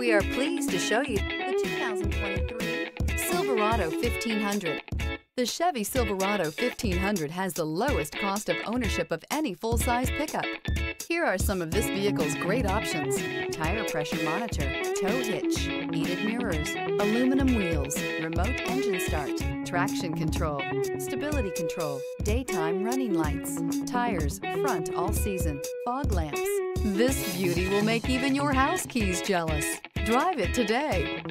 We are pleased to show you the 2023 Silverado 1500. The Chevy Silverado 1500 has the lowest cost of ownership of any full-size pickup. Here are some of this vehicle's great options. Tire pressure monitor, tow hitch, heated mirrors, aluminum wheels, remote engine start, traction control, stability control, daytime running lights, tires, front all season, fog lamps. This beauty will make even your house keys jealous. Drive it today.